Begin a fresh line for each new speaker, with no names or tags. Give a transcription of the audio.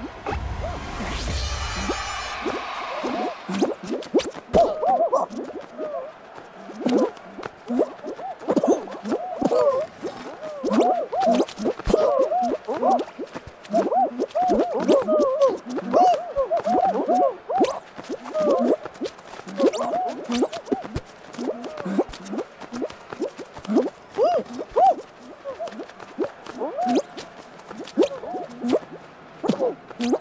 Oh,
Woo!